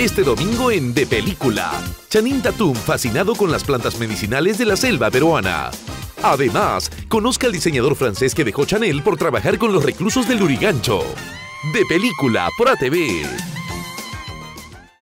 Este domingo en De Película. Chanin Tatum fascinado con las plantas medicinales de la selva peruana. Además, conozca al diseñador francés que dejó Chanel por trabajar con los reclusos del Lurigancho. De Película por ATV.